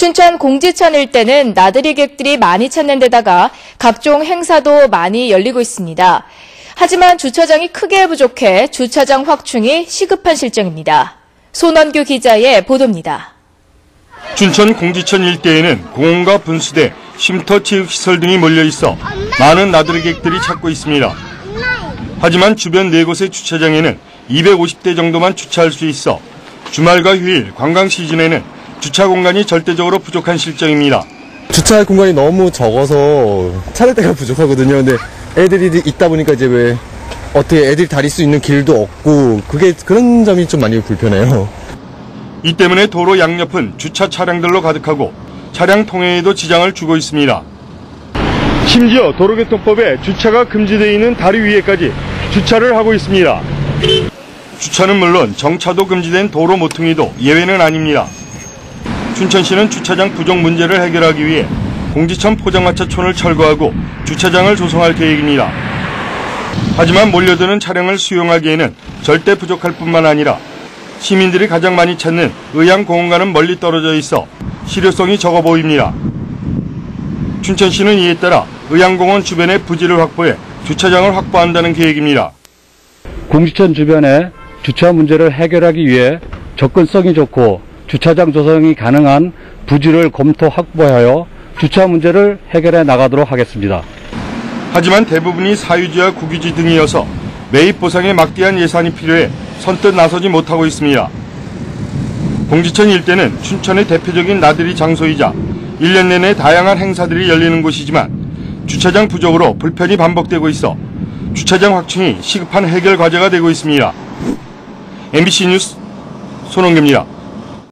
춘천 공지천 일대는 나들이 객들이 많이 찾는 데다가 각종 행사도 많이 열리고 있습니다. 하지만 주차장이 크게 부족해 주차장 확충이 시급한 실정입니다. 손원규 기자의 보도입니다. 춘천 공지천 일대에는 공원과 분수대, 쉼터 체육시설 등이 몰려 있어 많은 나들이객들이 찾고 있습니다. 하지만 주변 네 곳의 주차장에는 250대 정도만 주차할 수 있어 주말과 휴일, 관광 시즌에는 주차 공간이 절대적으로 부족한 실정입니다. 주차할 공간이 너무 적어서 찾을 데가 부족하거든요. 근데 애들이 있다 보니까 이제 왜 어떻게 애들이 다닐 수 있는 길도 없고 그게 그런 점이 좀 많이 불편해요. 이 때문에 도로 양옆은 주차 차량들로 가득하고 차량 통행에도 지장을 주고 있습니다. 심지어 도로교통법에 주차가 금지되어 있는 다리 위에까지 주차를 하고 있습니다. 주차는 물론 정차도 금지된 도로 모퉁이도 예외는 아닙니다. 춘천시는 주차장 부족 문제를 해결하기 위해 공지천 포장마차촌을 철거하고 주차장을 조성할 계획입니다. 하지만 몰려드는 차량을 수용하기에는 절대 부족할 뿐만 아니라 시민들이 가장 많이 찾는 의양공원과는 멀리 떨어져 있어 실효성이 적어 보입니다. 춘천시는 이에 따라 의양공원 주변에 부지를 확보해 주차장을 확보한다는 계획입니다. 공지천 주변에 주차 문제를 해결하기 위해 접근성이 좋고 주차장 조성이 가능한 부지를 검토 확보하여 주차 문제를 해결해 나가도록 하겠습니다. 하지만 대부분이 사유지와 국유지 등이어서 매입 보상에 막대한 예산이 필요해 선뜻 나서지 못하고 있습니다. 공지천 일대는 춘천의 대표적인 나들이 장소이자 1년 내내 다양한 행사들이 열리는 곳이지만 주차장 부족으로 불편이 반복되고 있어 주차장 확충이 시급한 해결 과제가 되고 있습니다. MBC 뉴스 손홍규입니다.